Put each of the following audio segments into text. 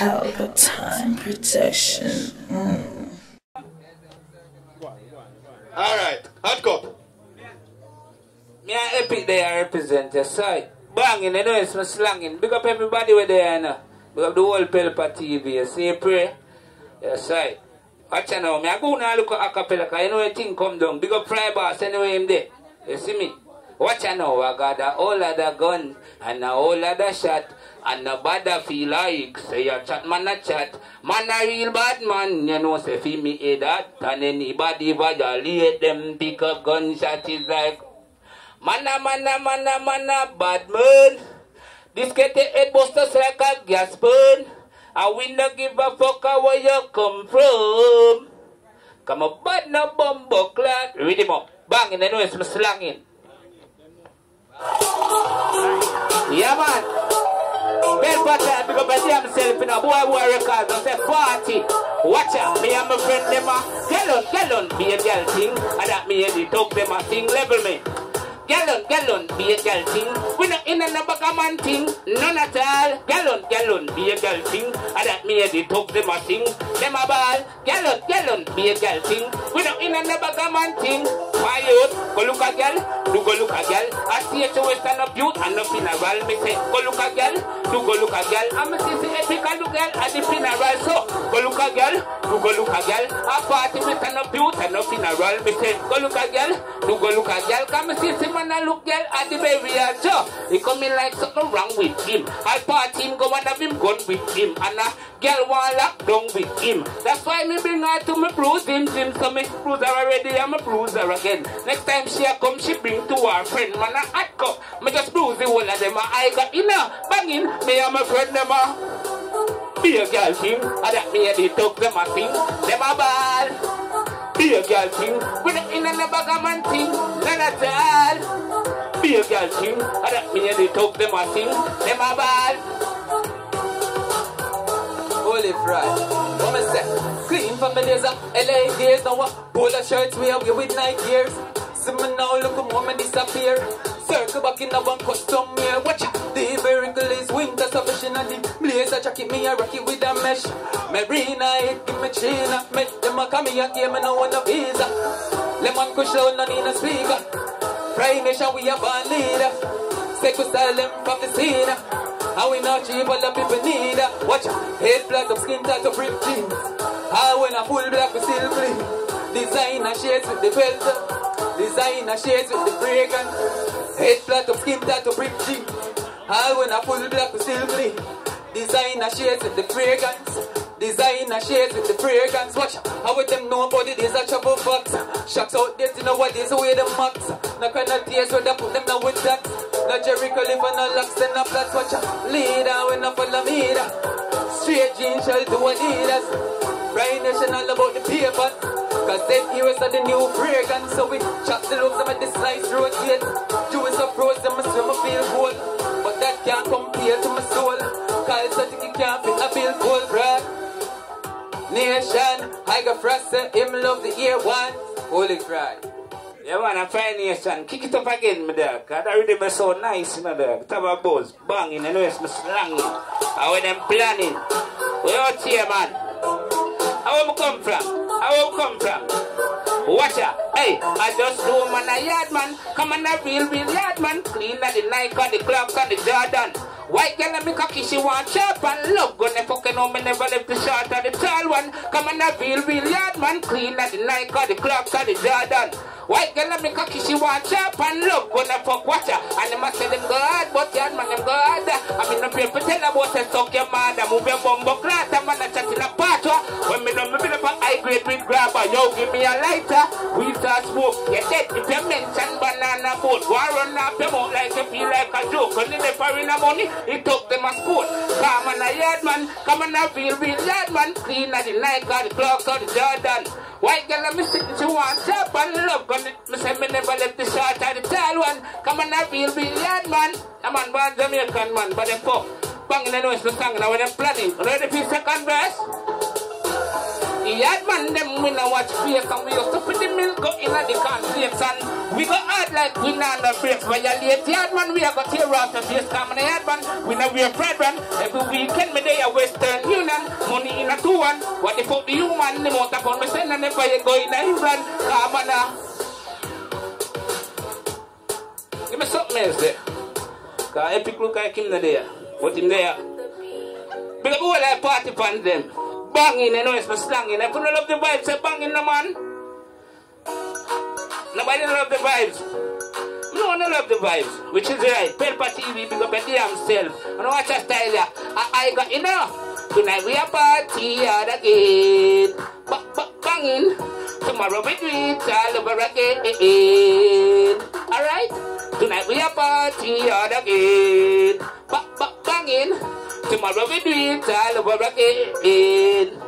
Palpatine protection. Mm. All right, hot cup. Me and Epic there I represent your side. Banging, you know, it's my slanging. Big up everybody with there, you know. Big up the whole Pelpa TV, you see, pray. Your side. Watch out now, me I go now look at acapella, cause you know the thing come down. Big up Fry Boss, anyway, him there. You see me? Watch out now, I got a of gun and a lot of shot. And the nobody feel like say you chat man a chat. Man a real bad man You know say fi me hear that And anybody violate them pick up gunshot is like Man a man a man a man a bad man. This get the head busters like a gas burn. And we no give a fuck a where you come from. Come a bad no bumbo clat Read him up. Bang in the noise me slanging Yeah man Bell Butter, big up my damn self in a boy boy record, I say party. Watch out, me and my friend them a Gallon, gallon, be a girl thing. And that me and the talk them a thing, level me. Gallon, be a girl thing. We not in a bag a thing, none at all. Gallon, gallon, be a girl thing. And that me and the talk them a thing. Them a ball, gallon, gallon, be a girl thing. We not in a bag a thing. My youth, go look a girl, do go look a girl. I see it to stand up youth and a roll. Me say, go look a girl, do go look a girl. I'm a see epic a look girl at the funeral. So, go look a girl, do go look a girl. A party stand up youth and a roll. Me say, go look a girl, do go look a girl. Come see see man a look girl at the burial. So, he coming like something wrong with him. I party him, go and have him gun with him. And a girl want lock down with him. That's why me bring her to me bruising him. So me bruiser already, I'm a bruiser again. Next time she a come, she bring to her friend. Man I hot cup. Me just bruise the whole of them. I got inner banging. Me and my friend them a be a girl thing. And that me and they talk them a thing. Them a ball. Be a girl thing. We not in a bag a man thing. None at all. A girl thing. And that me and they talk them a thing. Them a ball. Holy fry. What me say? Clean from the days of LA days. Now what? Polo shirts we are with Nike gears. See me now, look at woman disappear. Circle back in the one custom here. Watch it. The miracle is winter sufficient and the blazer jacket me a rocky with a mesh. Marina hit give me China. Make them a come here, game me no want a visa. Lemon kush loud, no need a speaker. Prime nation we a born leader. Style them from the scene. And we not cheap, all the people need. Watch. Head black up, skin tight to brick jeans. I when I full black, we still clean. Designer shades with the belt. Designer shades with the fragrance. Head flat up, skin tight to brick jeans. I when I full black, we still clean. Designer shades with the fragrance. Designer shades with the fragrance. Watch. How with them it is a trouble box. Shocks out there to know what is away the max. No kind of tears where they put them now with that. No Jericho live on no locks and no flats. Watch out. Leader when I follow me. da. Straight jeans shall do what leaders. Right nation all about the paper. Cause them heroes are the new fragrance. So we chop the looks of the slice rotate. Jewish up rose them swim I feel cold. But that can't compare to my soul. Cause I think it can't fit I feel cold, bruh. Nation, I got frosted, him love the year one. Holy fry. Yeah, man, I'm Fry nation. Kick it up again, my dog. That rhythm is so nice, my dog. Have a buzz, banging, and it's my slanging. How when them planning. We out here, man. How we come from? How we come from? Watch out. Hey, I just do man a yard man. Come on a real, real yard man. Clean at the Nike, the clock, and the Jordan. White girl and me cocky, she want chop and love. They fucking know me never left the short or the tall one. Come on a real, real yard man. Clean at the Nike, the clock, and the Jordan. White girl and me cocky, she want chop and gun. They fuck watch her. And them a say them God, but yard man them God. I mean, no people tell about say suck your mother, move your bumbo class. I'm gonna chat in a patwa. When me know me up a high grade with grabber, yo give me a lighter. We start smoke. You mention go and run up your mouth like you feel like a joke. Cause in the money, it took them a sport. Come on a yard man, come on a real real yard man. Clean at the Nike, or the clocks, or the Jordan. White girl, let me sit she want chop and love. Gun it, me say me never left the short or the tall one. Come on a real real yard man. A man born Jamaican man, but them fuck. Banging the noise, the song, now when them planning. Ready for second verse? Yard man them we no watch face and we used to put the milk go in the cornflakes and We go hard like we not no breaks. Violate yard man, we are got tear off the face. Come the yard man, we know we are brethren. Every weekend me there Western Union, money in a two one. What the fuck do you man? The motor phone me send and if I go in England, come on now. Give me something else there. Cause epic look like him there. What him there? Big up all that party fans them. Banging, you know, it's no slanging. If you love the vibes, say banging the man. Nobody love the vibes. No one love the vibes, which is right. Pelpa TV, big up the himself. And watch a style here. I, I got, know, tonight we are party hard again. Ba ba banging. Tomorrow we it all over again. Alright? Tonight we are party hard again. Ba ba banging. Tomorrow we do it all over again.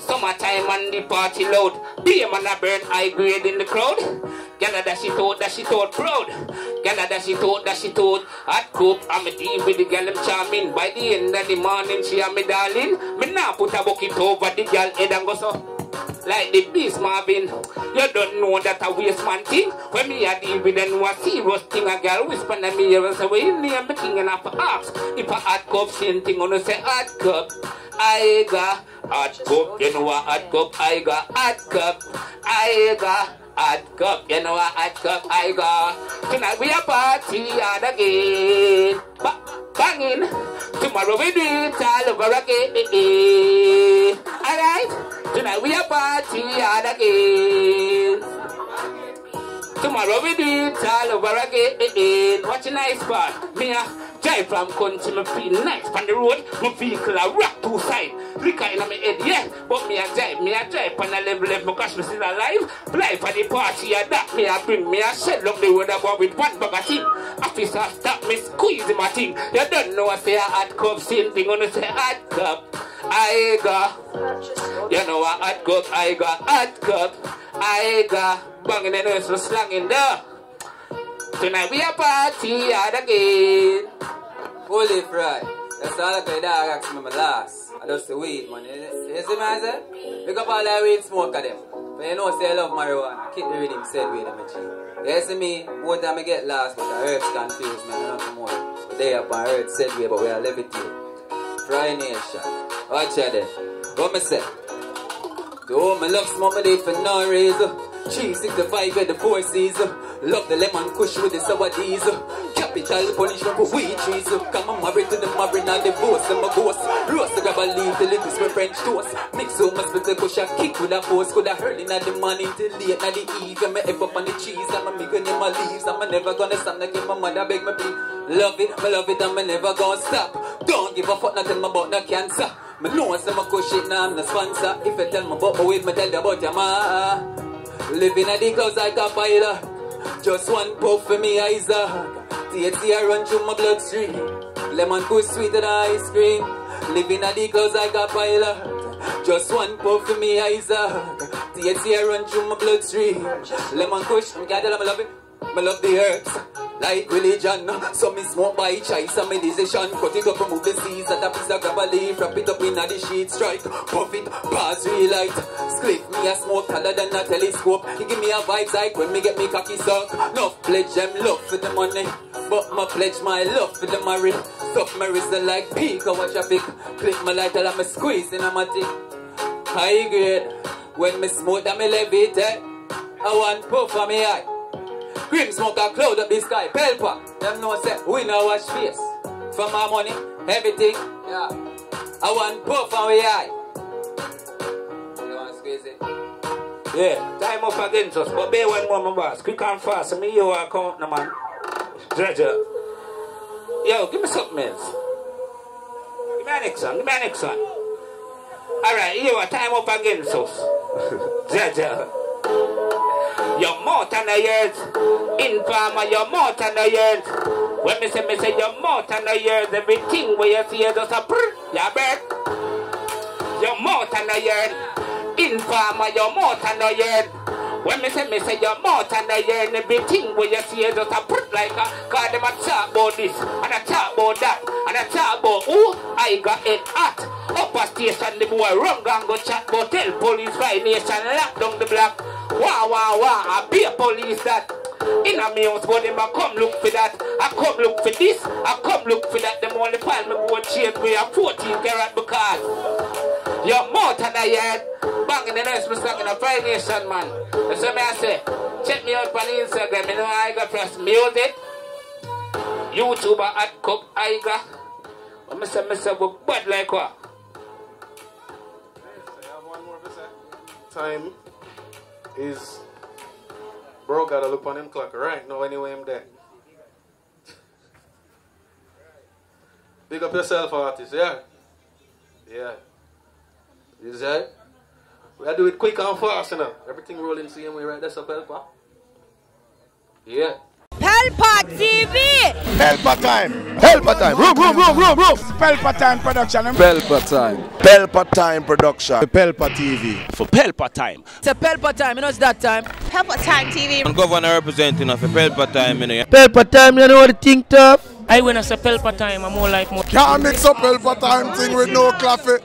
Summertime and the party loud. Be a man a burn high grade in the crowd. Gala that she thought that she thought proud. Gala that she thought that she thought hot cook. I'm a deal with the girl I'm charming. By the end of the morning she am me darling. Me now put a bucket over the girl head and go so. Like the beast Marvin. You don't know that a waste man thing. When me a deal with a new a serious thing. A girl whisper in me and say, well, you name the king and I ask. If a hot cup same thing, on say hot cup. I got hot cup, you know what hot cup, I got hot cup, I got hot cup, you know what hot cup, I got. Tonight we a party hard again, ba banging. Tomorrow we do it all over again. We a party hard again. Tomorrow we do it all over again. Watch a nice part. Me a drive from country, me feel nice. On the road, my vehicle a rock two side. Liquor in my head, yeah. But me a drive, me a drive on a level level because me still alive. Life for the party, yeah, that me a bring. Me a shed up the road about with one bag of thing. Officer stop me squeeze my thing. You don't know I say a hot cup, same thing. When I say hot cup, I got. You know a hot cup, I got hot cup, I got. Banging the nose, no slang in there. Tonight we a party hard again. Holy fry. That's all I can dog ask me my last. I just the weed, man. You see I say? Pick up all that weed smoke of them. But you know, say I love marijuana. Keep the rhythm said weed, a G. You see me, more time I get lost, but the herbs confuse me, nothing more. But they up on earth said way, but we are levitate. Fry nation. Watch out then. What me say? Do me love smoke me day for no reason. 365 at the four season. Love the lemon kush with the sour diesel. Capital punishment for weed trees. Come on, married to the married and the boss and my ghost. Roast the grab a leaf, the lips with French toast. Mix so much with the kush a kick with a force. Could have heard in the morning till late in the eve. And me up on the cheese. I'm a making in my leaves. I'm never gonna stop. Like my mother beg me please. Love it, me love it, me never gonna stop. Don't give a fuck nothing about no cancer. Me know some a kush it now I'm the sponsor. If you tell me about my weed, me tell you about your ma. Living at the clouds like a pilot. Just one puff for me eyes uh. up. THC I run through my bloodstream. Lemon kush sweeter than ice cream. Living at the clouds like a pilot. Just one puff for me eyes uh. up. THC I run through my bloodstream. Lemon kush, I can't tell them I love the herbs, like religion. So me smoke by choice and me decision. Cut it up, remove the seeds, and a piece of grab a leaf, wrap it up in a the sheet, strike, puff it, pass real light. Split me a smoke taller than a telescope. He give me a vibes like when me get me cocky suck. No pledge them love for the money, but my pledge my love for the marry. Stuff my reason like peak, I watch a pick. Click my light till I'm squeezing a matty. High grade, when me smoke that me levitate. I want puff for me eye. Grim smoke a cloud up the sky. Pelpa, them know say we no wash face. For my money, everything, yeah. I want puff and we eye. You want squeeze it? Yeah, time up against us, but bear one more, my boss. Quick and fast, me you are count, no man. Dredger. Yo, give me something else. Give me a next one, give me a next one. Alright, you are time up against us. Dredger. Your more than a years. Informer, your more than a years. When me say, me say, your more than a years. Everything where you see is just a prr, yeah, bird. You're more than a year. Informer, you're more than a year. When me say, me say, you're more than a year. Everything where you see is just a prr, like a, cause them a talk about this, and a talk about that, and a talk about who I got it at. Upper station, the boy run and go chat, go tell police, right nation, lock down the block. Wah, wah, wah. I be a police that. In a me house, but them a come look for that. I come look for this. I come look for that. Them only file me go change me a 14 carat because your mouth and the yard banging the noise me song in a Fry Nation man. That's what I say. Check me out on Instagram. You know I got press music. YouTuber at Cook Aiga. I'm say myself with bad like what? Time is. Bro, gotta look on him clock right now anyway I'm there. Big up yourself, artist, yeah? Yeah. You see? We gotta do it quick and fast, you know. Everything rolling same way, right? That's up, helper. Yeah. Pelpa TV! Pelpa time. Pelpa time. Room, room, room, room, room. Pelpa time production. Pelpa time. Pelpa time production. Pelpa TV. for Pelpa time. It's a Pelpa time, you know it's that time. Pelpa Time TV. And governor representing of a Pelpa time, you know. Pelpa time, you know what the think tough? I when I say Pelpa time, I'm more like more. Can't mix up Pelpa time thing with no coffee.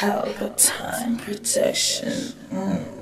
Palpatine protection. Mm.